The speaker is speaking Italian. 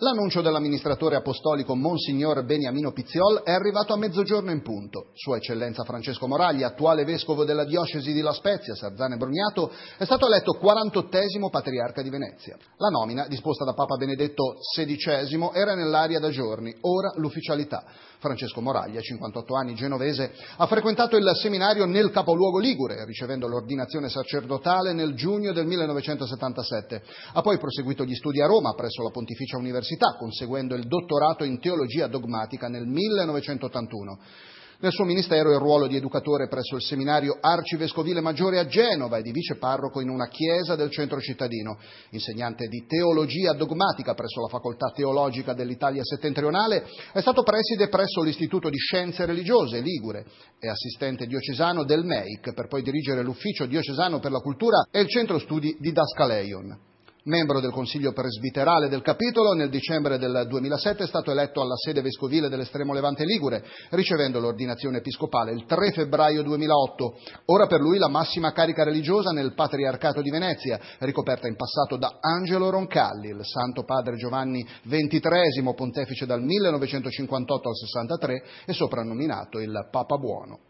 L'annuncio dell'amministratore apostolico Monsignor Beniamino Pizziol è arrivato a mezzogiorno in punto. Sua Eccellenza Francesco Moragli, attuale vescovo della diocesi di La Spezia, Sarzane Brugnato, è stato eletto 48 patriarca di Venezia. La nomina, disposta da Papa Benedetto XVI, era nell'aria da giorni, ora l'ufficialità. Francesco Moraglia, 58 anni, genovese, ha frequentato il seminario nel capoluogo Ligure, ricevendo l'ordinazione sacerdotale nel giugno del 1977. Ha poi proseguito gli studi a Roma presso la Pontificia Università, conseguendo il dottorato in teologia dogmatica nel 1981. Nel suo ministero il ruolo di educatore presso il seminario arcivescovile maggiore a Genova e di viceparroco in una chiesa del centro cittadino, insegnante di teologia dogmatica presso la facoltà teologica dell'Italia settentrionale, è stato preside presso l'Istituto di Scienze Religiose Ligure e assistente diocesano del MEIC per poi dirigere l'Ufficio diocesano per la cultura e il centro studi di Dascaleion. Membro del Consiglio presbiterale del capitolo, nel dicembre del 2007 è stato eletto alla sede vescovile dell'estremo Levante Ligure, ricevendo l'ordinazione episcopale il 3 febbraio 2008. Ora per lui la massima carica religiosa nel Patriarcato di Venezia, ricoperta in passato da Angelo Roncalli, il Santo Padre Giovanni XXIII, pontefice dal 1958 al 63 e soprannominato il Papa Buono.